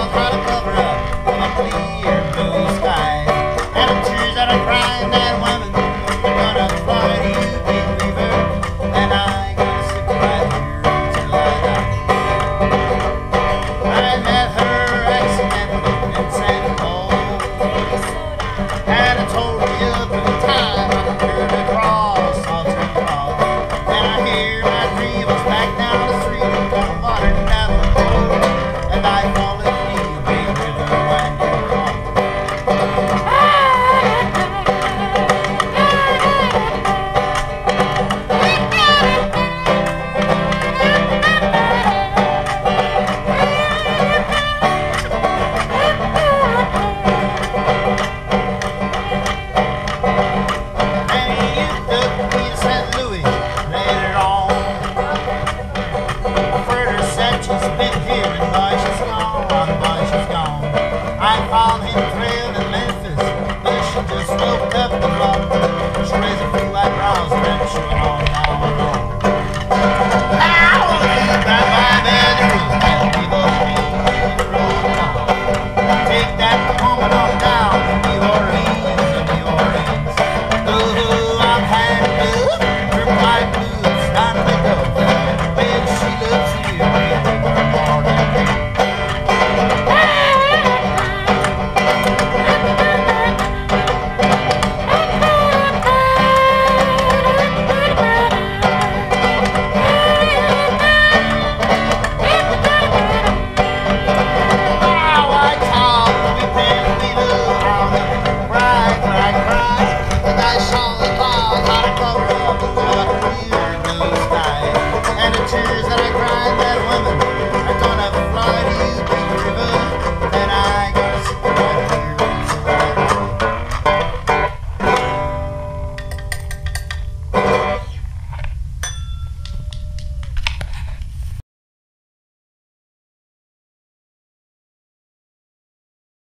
I'm trying to cover up when I'm clear blue sky. And I'm that I'm crying that woman I'm gonna fly to the big. And I'm gonna sit right here till I die. I met her accidentally in Santa Claus. Had a totally up time. Música